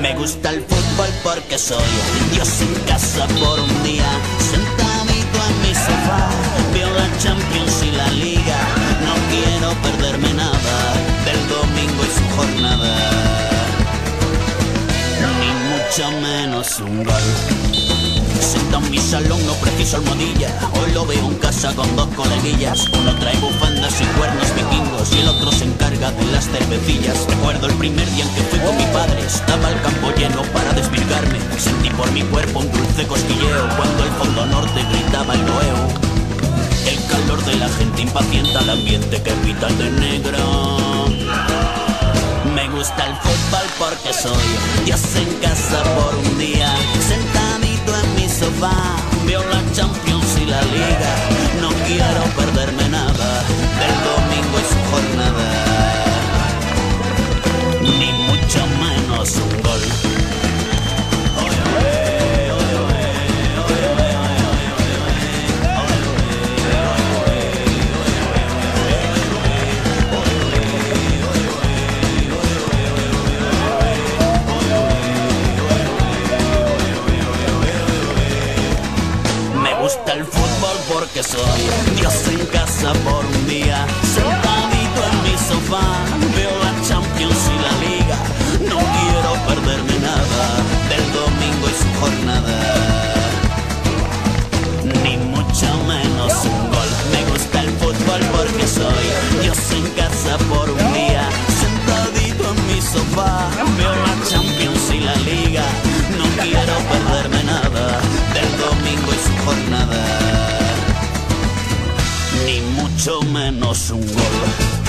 Me gusta el fútbol porque soy Dios en casa por un día, sentadito en mi sofá, veo la Champions y la Liga, no quiero perderme nada del domingo y su jornada, ni mucho menos un gol. Senta en mi salón, no preciso almohadilla. Hoy lo veo en casa con dos coleguillas. Uno trae bufandas y cuernos vikingos y el otro se encarga de las cervecillas. Recuerdo el primer día en que fui con mi. Estaba el campo lleno para desvirgarme. Sentí por mi cuerpo un dulce cosquilleo cuando el fondo norte gritaba el noeo. El calor de la gente impacienta el ambiente que pita de negro. Me gusta el fútbol porque soy Dios en casa por un día. Sentadito en mi sofá, gusta el fútbol porque soy Dios en casa por Ni mucho menos un gol.